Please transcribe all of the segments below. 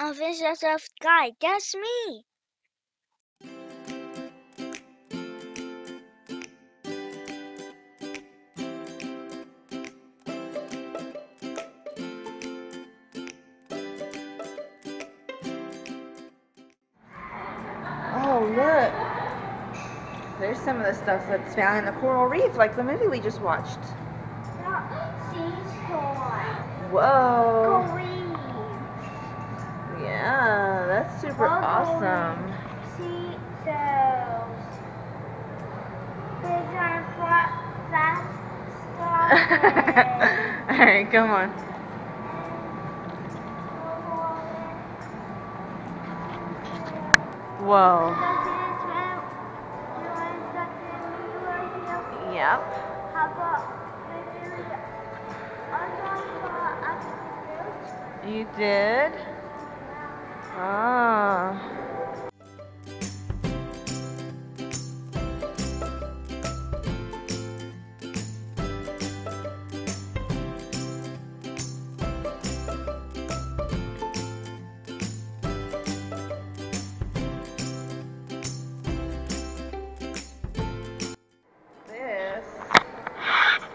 Adventures of Kye. That's me. Oh, look. There's some of the stuff that's found in the coral reef, like the movie we just watched. Whoa. Yeah, that's super All awesome. Seashells. These are flat, flat Alright, come on. Whoa. Yep. You did? Ah. This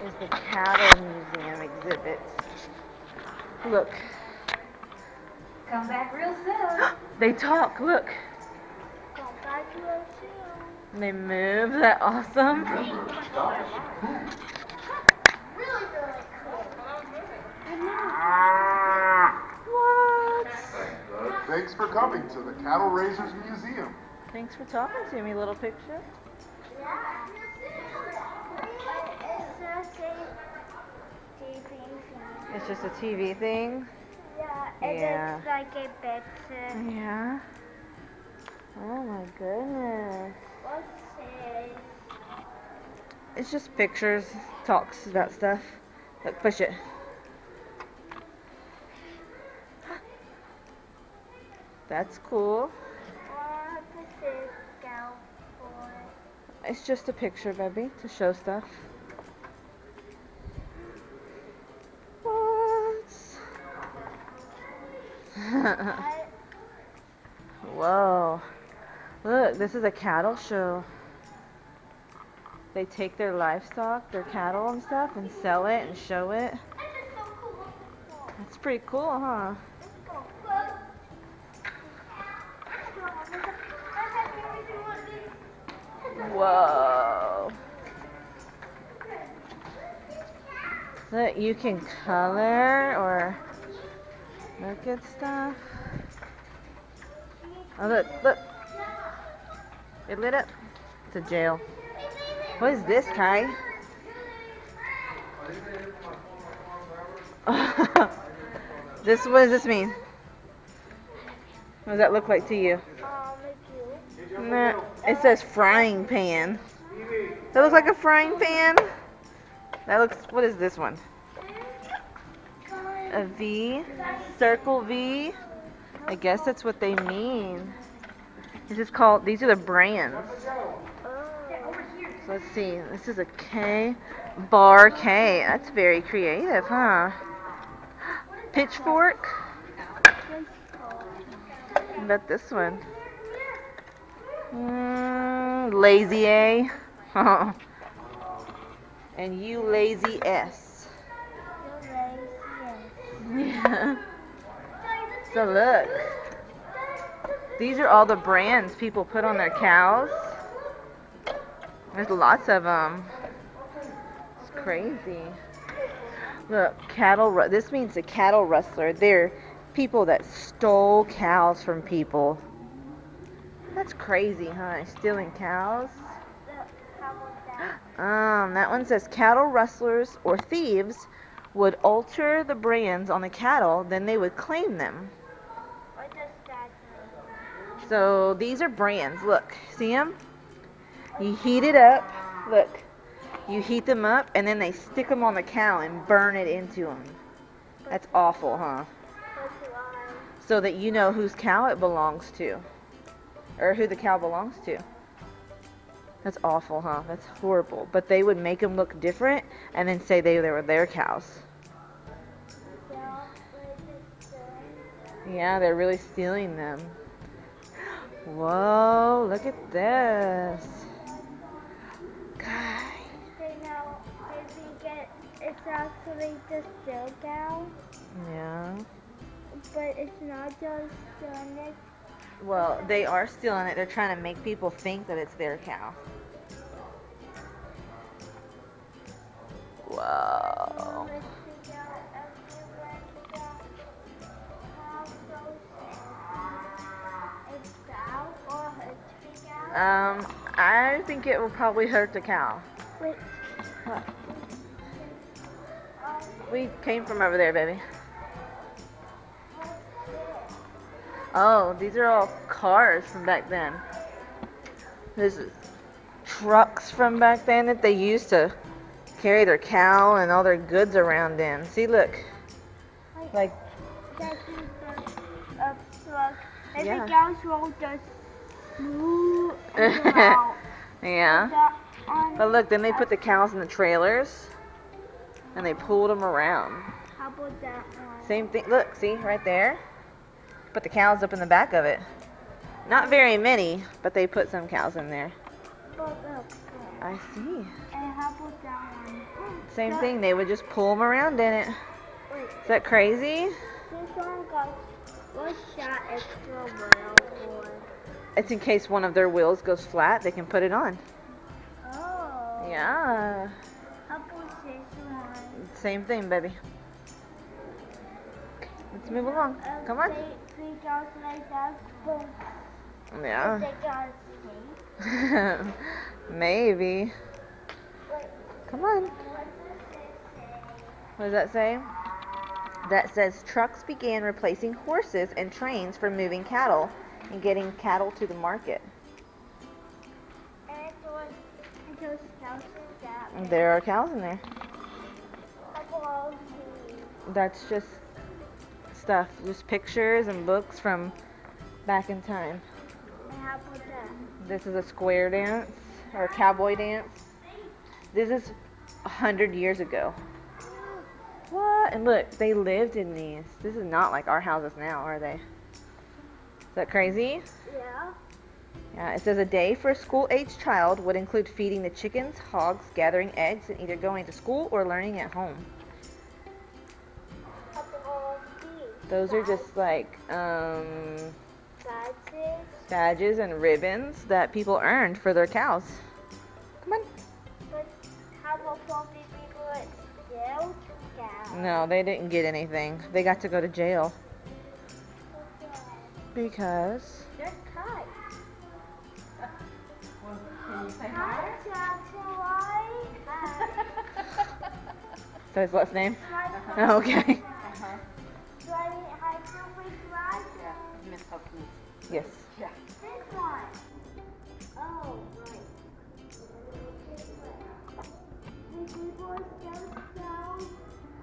is the Cattle Museum exhibit. Look, Come back real soon. they talk. Look, they move. Is that awesome? What? Thanks for coming to the Cattle Raisers Museum. Thanks for talking to me, little picture. Yeah. It's just a TV thing. Yeah, it Yeah. looks like a picture. Yeah. Oh my goodness. What's this? It's just pictures, talks about stuff. Look, push it. That's cool. What this go for? It's just a picture, baby, to show stuff. This is a cattle show. They take their livestock, their cattle and stuff, and sell it and show it. That's pretty cool, huh? Whoa. Look, you can color or look at stuff. Oh, look, look. It lit up. It's a jail. What is this, Kye? this, what does this mean? What does that look like to you? Nah, it says frying pan. That looks like a frying pan. That looks, what is this one? A V, circle V. I guess that's what they mean. This is called, these are the brands. So let's see, this is a K, bar K. That's very creative, huh? Pitchfork. What about this one? Mm, lazy A. and you lazy S. Yeah. So look. These are all the brands people put on their cows. There's lots of them. It's crazy. Look, cattle. This means a cattle rustler. They're people that stole cows from people. That's crazy, huh? Stealing cows. Um, that one says cattle rustlers or thieves would alter the brands on the cattle, then they would claim them. What does that mean? So these are brands. Look, see them? You heat it up. Look, you heat them up, and then they stick them on the cow and burn it into them. That's awful, huh? So that you know whose cow it belongs to, or who the cow belongs to. That's awful, huh? That's horrible. But they would make them look different, and then say they, they were their cows. Yeah, what is this? Yeah, they're really stealing them. Whoa, look at this. Guy. They know if we get, it's actually the still cow, Yeah. but it's not just doing it. Well, they are stealing it. They're trying to make people think that it's their cow. Whoa. I think it will probably hurt the cow. Wait. What? We came from over there, baby. Oh, these are all cars from back then. There's trucks from back then that they used to carry their cow and all their goods around in. See, look. Like, That is the uh, truck. And Yeah. the cows move around. Yeah. But look, then they put the cows in the trailers and they pulled them around. How about that one? Same thing. Look, see, right there? Put the cows up in the back of it. Not very many, but they put some cows in there. I see. And how about that one? Same That- thing. They would just pull them around in it. Wait, Is that crazy? this one got what shot extra well for? It's in case one of their wheels goes flat, they can put it on. Oh. Yeah. How about this one? Same thing, baby. Let's move along. Come on. They, they like that, boom. Yeah. They got escape. Maybe. Come on. what does it say? What does that say? That says trucks began replacing horses and trains for moving cattle and getting cattle to the market. And it was, it was cows that. And there are cows in there. How about the That's just stuff, just pictures and books from back in time. And how about that? This is a square dance or a cowboy dance. This is a hundred years ago. What? And look, they lived in these. This is not like our houses now, are they? Is that crazy? Yeah. Yeah, it says a day for a school aged child would include feeding the chickens, hogs, gathering eggs, and either going to school or learning at home. How about these? Those are just like um, Badges. badges and ribbons that people earned for their cows. Come on. But how about people still cows? No, they didn't get anything. They got to go to jail because They're cut. Can you say Hi, Jackson White. Hi. is his last name? Oh, okay. Uh-huh. Hi, hi, Silver Dragon. Yes. This one. Oh, right. The people still down.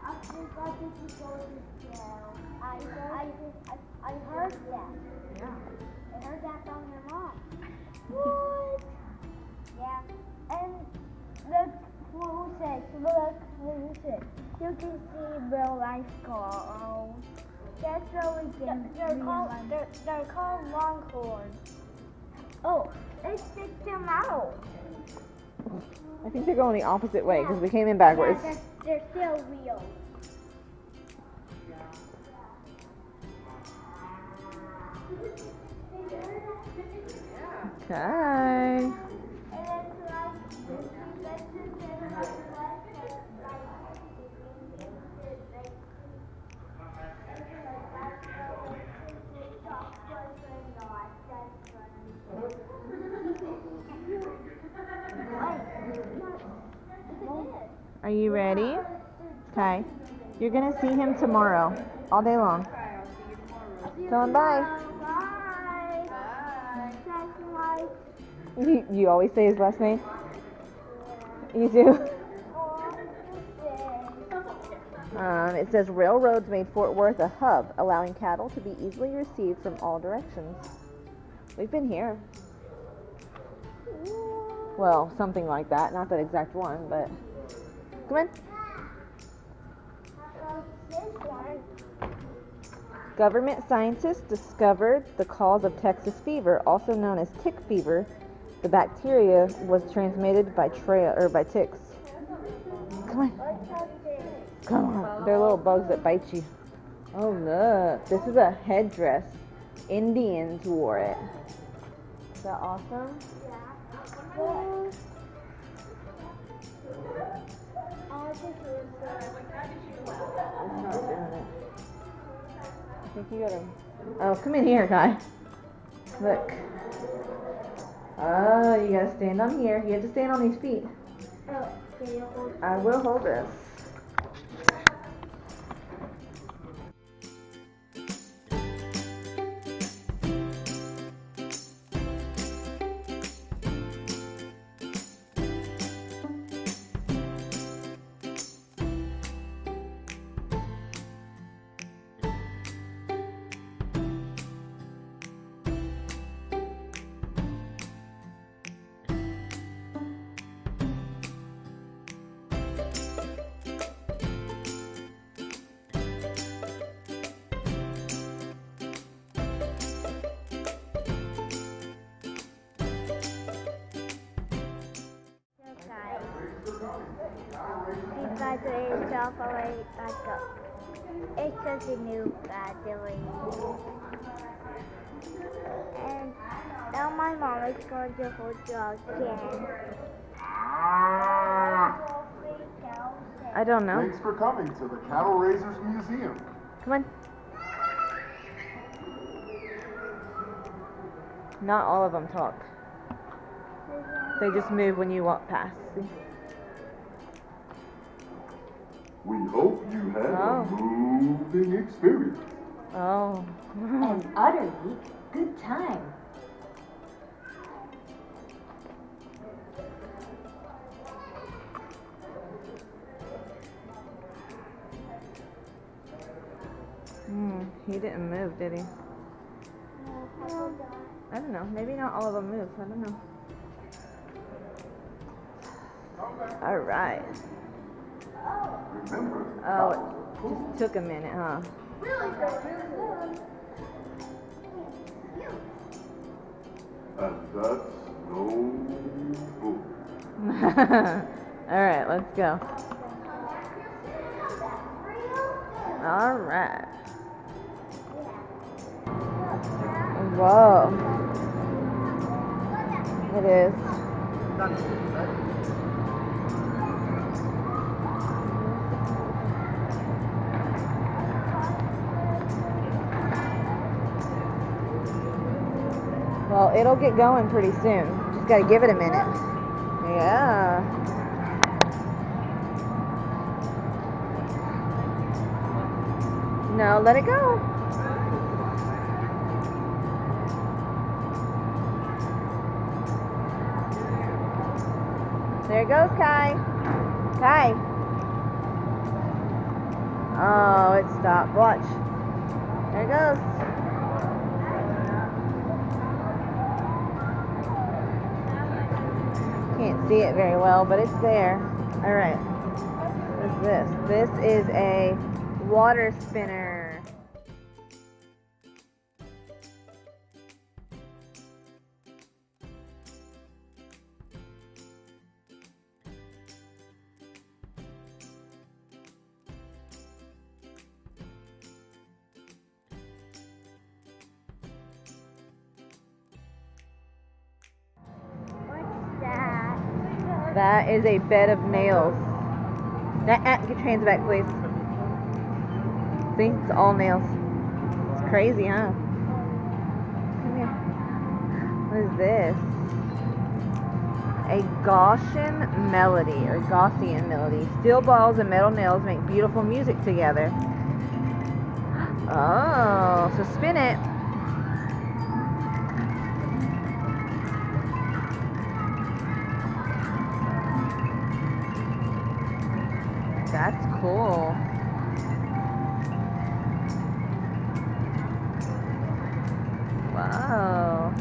I forgot that you go to jail. I, I, I, I heard that. Yeah. I heard that from your mom. What? Yeah. And look who said, look who said. You can see real life Carl. That's really good. They're, called, they're, they're called longhorns. Oh, let's take them out. I think they're going the opposite way because we came in backwards. Yeah, they're, they're still real. Okay. Are you ready? Okay. You're gonna see him tomorrow, all day long. Bye. Bye. You, you always say his last name. You do. Um, it says railroads made Fort Worth a hub, allowing cattle to be easily received from all directions. We've been here. Well, something like that. Not that exact one, but come in. This one. Government scientists discovered the cause of Texas fever, also known as tick fever. The bacteria was transmitted by trail or by ticks. Come on, Let's have this. come on. They're little bugs that bite you. Oh look, this is a headdress. Indians wore it. Is that awesome? Yeah. I I think you gotta. Oh, come in here, guy. Look. Oh, you gotta stand on here. You have to stand on these feet. Oh, can you hold I will hold this. Graduated off away back up. It's just a new graduation. And now my mom is going to hold you again. I don't know. Thanks for coming to the Cattle Raisers Museum. Come on. Not all of them talk. They just move when you walk past. We hope you had Oh. a moving experience. Oh. An utterly good time. Hmm. He didn't move, did he? I don't know. Maybe not all of them moved. I don't know. All right. Remember, Oh, it just took a minute, huh? and that's no. All right, let's go. All right. Whoa. It is. It'll get going pretty soon. Just gotta give it a minute. Yeah. No, let it go. There it goes, Kye. Kye. Oh, it stopped. Watch. There it goes. See it very well, but it's there. All right. What is this? This is a water spinner. That is a bed of nails. That, uh, get your hands back, please. See, it's all nails. It's crazy, huh? What is this? A Gaussian melody or Gaussian melody. Steel balls and metal nails make beautiful music together. Oh, so spin it. Cool. Wow.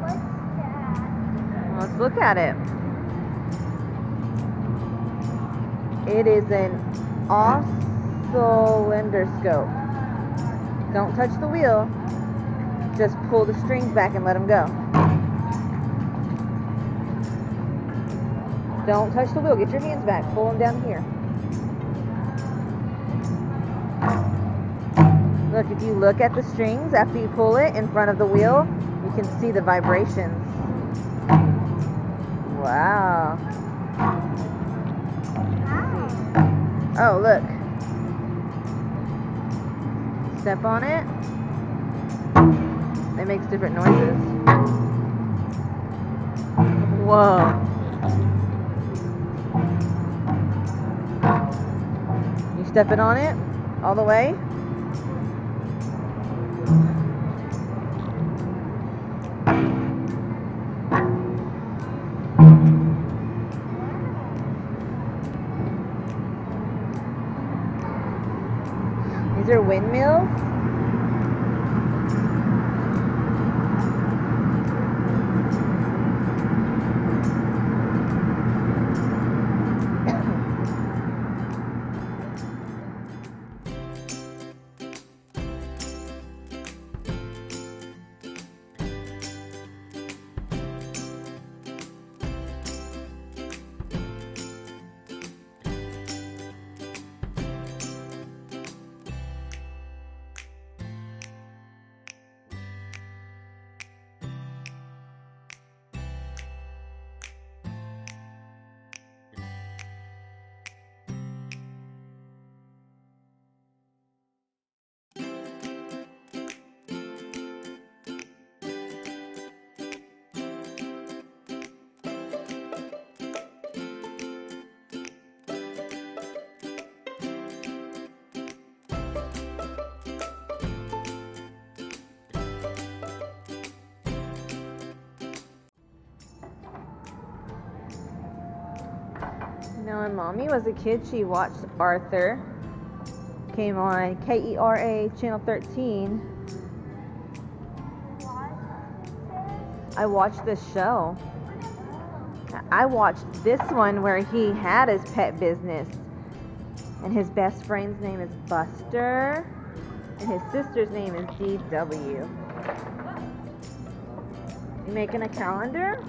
What's that? Let's look at it. It is an os cylinder scope. Don't touch the wheel. Just pull the strings back and let them go. Don't touch the wheel. Get your hands back. Pull them down here. Look, if you look at the strings after you pull it in front of the wheel, you can see the vibrations. Wow. Oh, look. Step on it. It makes different noises. Whoa. You step it on it all the way. Know, when mommy was a kid, she watched Arthur. Came on KERA channel 13. I watched this show. I watched this one where he had his pet business. And his best friend's name is Buster. And his sister's name is DW. You making a calendar?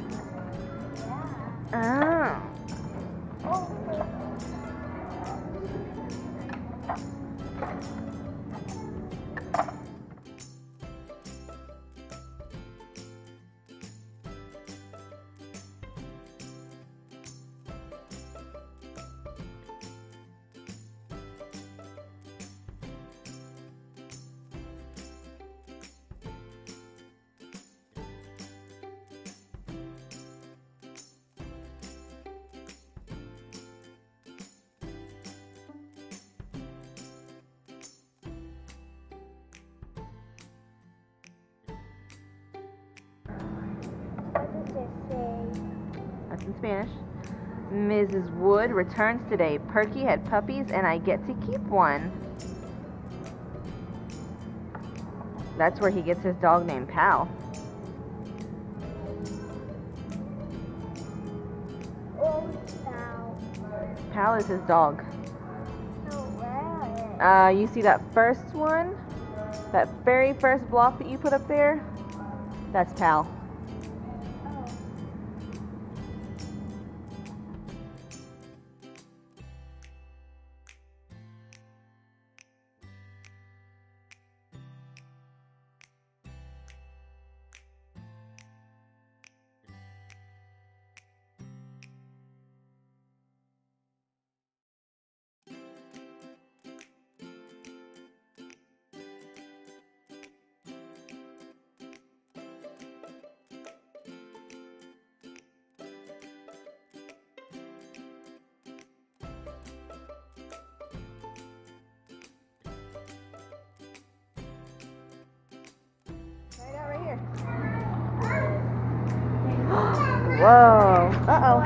That's in Spanish. Mrs. Wood returns today. Perky had puppies and I get to keep one. That's where he gets his dog named Pal. Pal is his dog. Uh, you see that first one? That very first block that you put up there? That's Pal. Whoa. Uh-oh.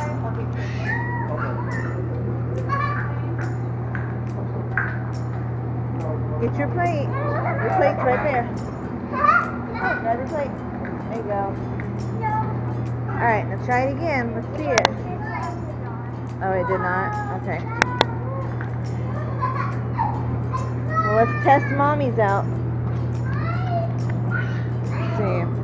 Get your plate. Your plate's right there. Grab your plate. There you go. Alright, now try it again. Let's see it. Oh, it did not? Okay. Well, let's test mommy's out. Let's see.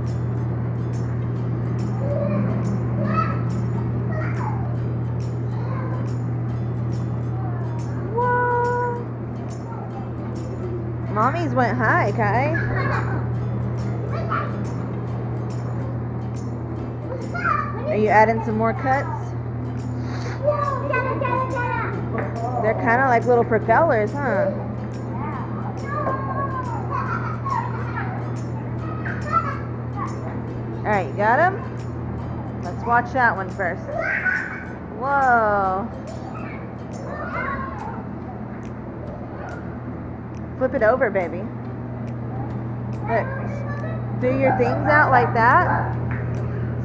Mommy's went high, Kye. Are you adding some more cuts? They're kind of like little propellers, huh? Alright, you got them? Let's watch that one first. Whoa. Flip it over, baby. Look. Do your things out like that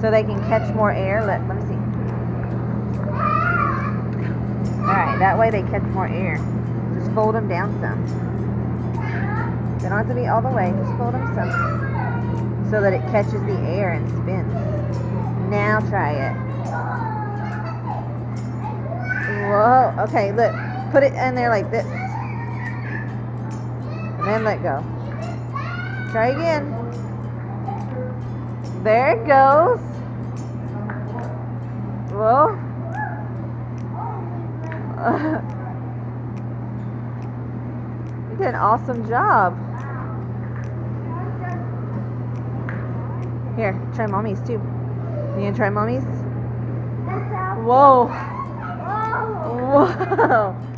so they can catch more air. Let, let me see. Alright, that way they catch more air. Just fold them down some. They don't have to be all the way, just fold them some. So that it catches the air and spins. Now try it. Whoa, okay, look. Put it in there like this. And let go. Try again. There it goes. Whoa. you did an awesome job. Here, try mommy's too. You gonna try mommy's? Whoa. Whoa.